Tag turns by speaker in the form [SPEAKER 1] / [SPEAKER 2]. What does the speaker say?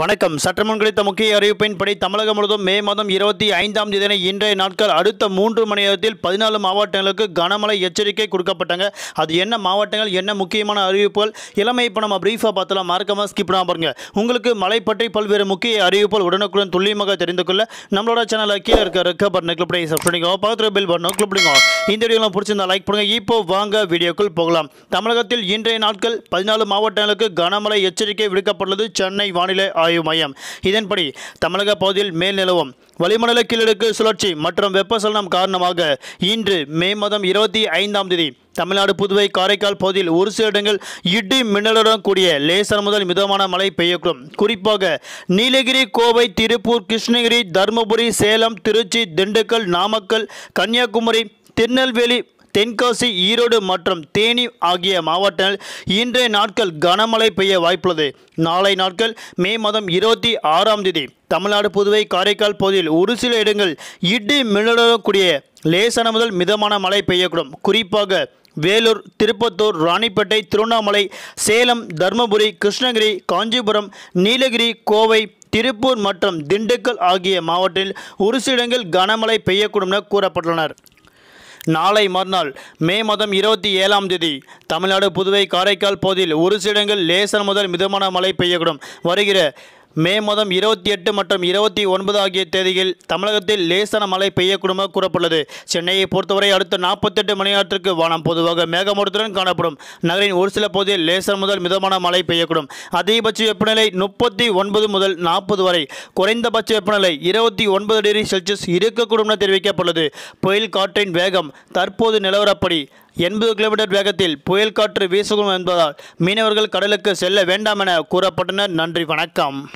[SPEAKER 1] வணக்கம். சற்றுமுன் குறித்த முக்கிய அறிவிப்பின்படி தமிழகம் முழுவதும் மே மாதம் இருபத்தி ஐந்தாம் தேதி இன்றைய நாட்கள் அடுத்த மூன்று மணி நேரத்தில் பதினாலு மாவட்டங்களுக்கு கனமழை எச்சரிக்கை கொடுக்கப்பட்டாங்க. அது என்ன மாவட்டங்கள் என்ன முக்கியமான அறிவிப்புகள்? இளமை இப்போ நம்ம பிரீஃபாக பார்த்தலாம் மறக்காம ஸ்கிப் பண்ணாமல் பாருங்க. உங்களுக்கு மழை பற்றி பல்வேறு முக்கிய அறிவிப்புகள் உடனுக்குடன் துல்லியமாக தெரிந்து கொள்ள நம்மளோட சேனலை கீழே இருக்க ரெக்க பட்டனை கிளிக் பண்ணி சப்ஸ்கிரைப் பண்ணிக்கோ பக்கத்தில் பில் பட்டனை கிளிக் பண்ணிக்கோ இந்த வீடியோ பிடிச்சிருந்தா லைக் பண்ணுங்க. இப்போ வாங்க வீடியோக்குள் போகலாம். தமிழகத்தில் இன்றைய நாட்கள் பதினாலு மாவட்டங்களுக்கு கனமழை எச்சரிக்கை விடுக்கப்பட்டுள்ளது. சென்னை வானிலை ஆய்வு மையம். இதன்படி தமிழக பகுதியில் மேல் நிலவும் வளிமண்டல கீழடுக்கு சுழற்சி மற்றும் வெப்பசலனம் காரணமாக இன்று மே மாதம் இருபத்தி ஐந்தாம் தேதி தமிழ்நாடு புதுவை காரைக்கால் பகுதியில் ஒரு சில இடங்கள் இடி மின்னலுடன் கூடிய லேசர் முதல் மிதமான மழை பெய்யக்கூடும். குறிப்பாக நீலகிரி கோவை திருப்பூர் கிருஷ்ணகிரி தருமபுரி சேலம் திருச்சி திண்டுக்கல் நாமக்கல் கன்னியாகுமரி திருநெல்வேலி தென்காசி ஈரோடு மற்றும் தேனி ஆகிய மாவட்டங்கள் இன்றைய நாட்கள் கனமழை பெய்ய வாய்ப்புள்ளது. நாளை நாட்கள் மே மாதம் இருபத்தி ஆறாம் தேதி. தமிழ்நாடு புதுவை காரைக்கால் பகுதியில் ஒரு சில இடங்கள் இடி மின்னலுடன் லேசான முதல் மிதமான மழை பெய்யக்கூடும். குறிப்பாக வேலூர் திருப்பத்தூர் ராணிப்பேட்டை திருவண்ணாமலை சேலம் தருமபுரி கிருஷ்ணகிரி காஞ்சிபுரம் நீலகிரி கோவை திருப்பூர் மற்றும் திண்டுக்கல் ஆகிய மாவட்டத்தில் ஒரு சில இடங்கள் கனமழை பெய்யக்கூடும் என கூறப்பட்டுள்ளனர். நாளை மறுநாள் மே மாதம் இருபத்தி ஏழாம் தேதி தமிழ்நாடு புதுவை காரைக்கால் பகுதியில் ஒரு சில இடங்கள் லேசர் முதல் மிதமான மழை பெய்யக்கூடும். வருகிற மே மாதம் இருபத்தி எட்டு மற்றும் இருபத்தி ஒன்பது ஆகிய தேதியில் தமிழகத்தில் லேசான மழை பெய்யக்கூடும் கூறப்பட்டுள்ளது. சென்னையை பொறுத்தவரை அடுத்த நாற்பத்தெட்டு மணி நேரத்திற்கு வானம் பொதுவாக மேகமூட்டத்துடன் காணப்படும். நகரின் ஒரு சில பகுதியில் லேசன் முதல் மிதமான மழை பெய்யக்கூடும். அதிகபட்ச வெப்பநிலை முப்பத்தி ஒன்பது முதல் நாற்பது வரை. குறைந்தபட்ச வெப்பநிலை இருபத்தி ஒன்பது டிகிரி செல்சியஸ் இருக்கக்கூடும் என தெரிவிக்கப்பட்டுள்ளது. புயல் காற்றின் வேகம் தற்போது நிலவரப்படி எண்பது கிலோமீட்டர் வேகத்தில் புயல் காற்று வீசக்கூடும் என்பதால் மீனவர்கள் கடலுக்கு செல்ல வேண்டாம் என கூறப்பட்டனர். நன்றி வணக்கம்.